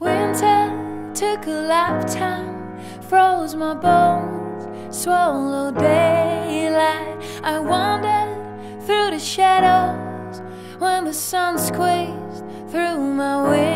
Winter took a lifetime, froze my bones, swallowed daylight. I wandered through the shadows when the sun squeezed through my window.